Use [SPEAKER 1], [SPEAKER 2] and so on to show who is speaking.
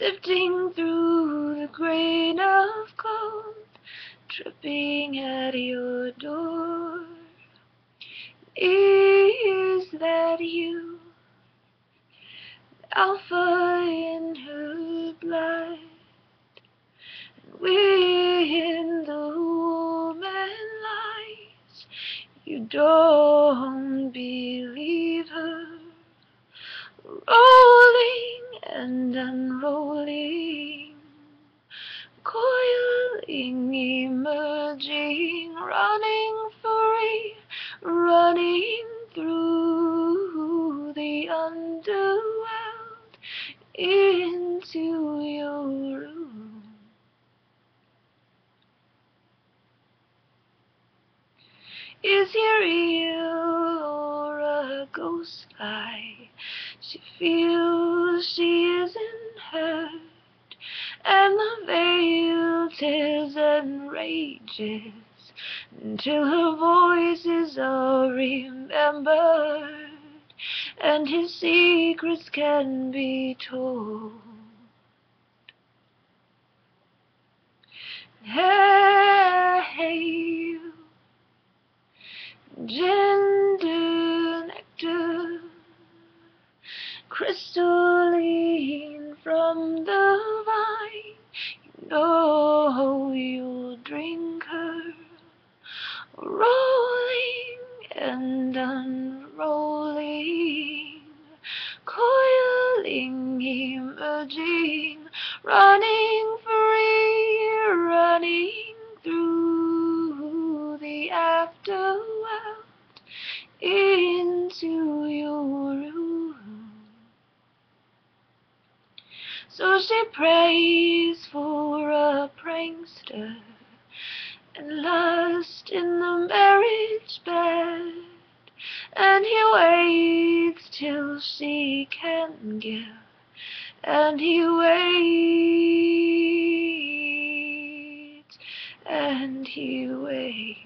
[SPEAKER 1] sifting through the grain of gold, tripping at your door. Is that you, Alpha in her blood, and when the woman lies, you don't believe her. Rolling and unrolling, coiling, emerging, running free, running through the underworld into your room. Is he real ghost lie? She feels she isn't hurt, and the veil tears and rages until her voices are remembered and his secrets can be told. Crystalline from the vine, you know you'll drink her, rolling and unrolling, coiling, emerging, running free, running through the afterworld into your room. She prays for a prankster and lust in the marriage bed, and he waits till she can give, and he waits, and he waits.